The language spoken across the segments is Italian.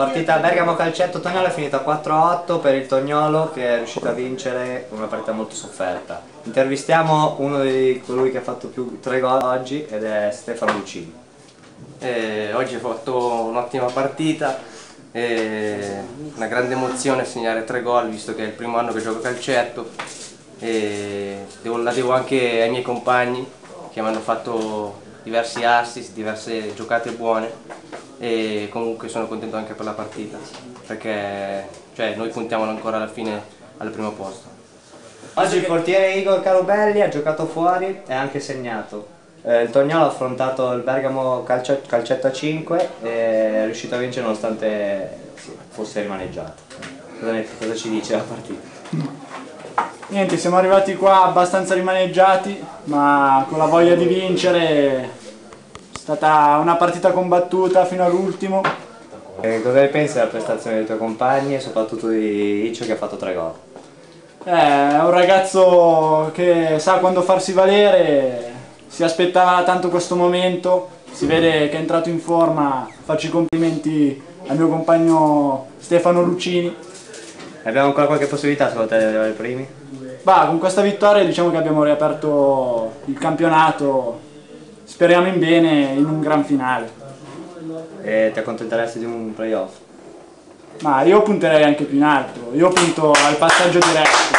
Partita Bergamo Calcetto Tognolo è finita 4-8 per il Tognolo che è riuscito a vincere una partita molto sofferta. Intervistiamo uno di colui che ha fatto più tre gol oggi ed è Stefano Lucini. Eh, oggi ho fatto un'ottima partita, eh, una grande emozione segnare tre gol visto che è il primo anno che gioco calcetto e devo, la devo anche ai miei compagni che mi hanno fatto diversi assist, diverse giocate buone e comunque sono contento anche per la partita perché cioè, noi puntiamo ancora alla fine al primo posto. Oggi il portiere Igor Carobelli ha giocato fuori e ha anche segnato. Eh, il Tognolo ha affrontato il Bergamo calcio, calcetto a 5 e è riuscito a vincere nonostante fosse rimaneggiato. Cosa, ne, cosa ci dice la partita? Niente, siamo arrivati qua abbastanza rimaneggiati, ma con la voglia di vincere è stata una partita combattuta fino all'ultimo. Cosa ne pensi della prestazione dei tuoi compagni e soprattutto di Iccio che ha fatto tre gol? Eh, è un ragazzo che sa quando farsi valere, si aspettava tanto questo momento, si vede che è entrato in forma, faccio i complimenti al mio compagno Stefano Lucini. Abbiamo ancora qualche possibilità secondo te di arrivare ai primi? Bah, con questa vittoria diciamo che abbiamo riaperto il campionato speriamo in bene in un gran finale. E ti accontenteresti di un playoff? Ma io punterei anche più in alto, io punto al passaggio diretto.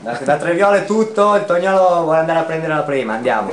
Da, da Treviolo è tutto, il Tognolo vuole andare a prendere la prima, andiamo.